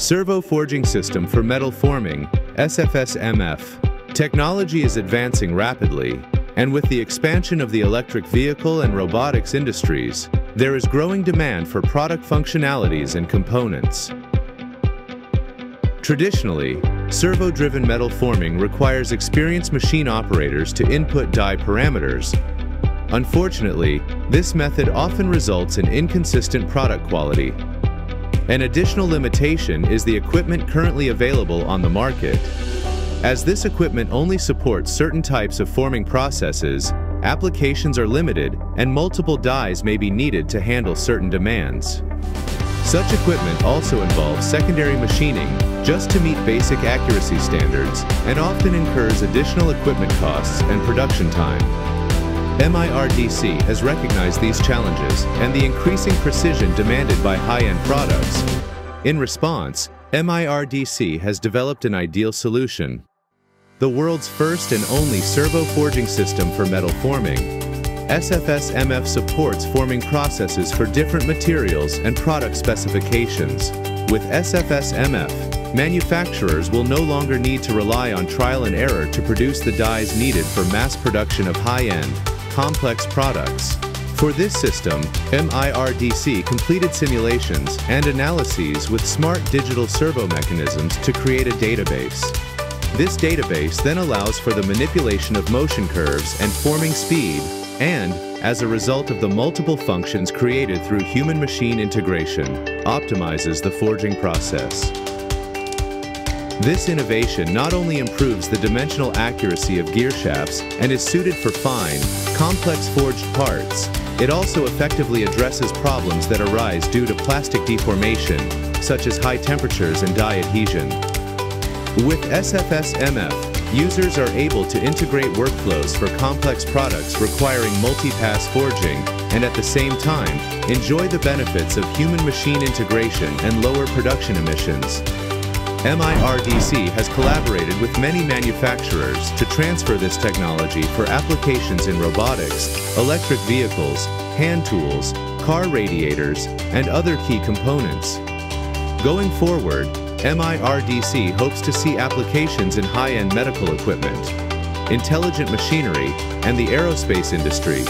Servo Forging System for Metal Forming, SFS-MF. Technology is advancing rapidly, and with the expansion of the electric vehicle and robotics industries, there is growing demand for product functionalities and components. Traditionally, servo-driven metal forming requires experienced machine operators to input die parameters. Unfortunately, this method often results in inconsistent product quality. An additional limitation is the equipment currently available on the market. As this equipment only supports certain types of forming processes, applications are limited and multiple dies may be needed to handle certain demands. Such equipment also involves secondary machining just to meet basic accuracy standards and often incurs additional equipment costs and production time. MIRDC has recognized these challenges and the increasing precision demanded by high-end products. In response, MIRDC has developed an ideal solution. The world's first and only servo forging system for metal forming, SFS MF supports forming processes for different materials and product specifications. With SFS MF, manufacturers will no longer need to rely on trial and error to produce the dies needed for mass production of high-end, complex products. For this system, MIRDC completed simulations and analyses with smart digital servo mechanisms to create a database. This database then allows for the manipulation of motion curves and forming speed and, as a result of the multiple functions created through human-machine integration, optimizes the forging process. This innovation not only improves the dimensional accuracy of gear shafts and is suited for fine, complex forged parts, it also effectively addresses problems that arise due to plastic deformation, such as high temperatures and die adhesion. With SFS MF, users are able to integrate workflows for complex products requiring multi-pass forging and at the same time enjoy the benefits of human-machine integration and lower production emissions. MIRDC has collaborated with many manufacturers to transfer this technology for applications in robotics, electric vehicles, hand tools, car radiators, and other key components. Going forward, MIRDC hopes to see applications in high-end medical equipment, intelligent machinery, and the aerospace industry,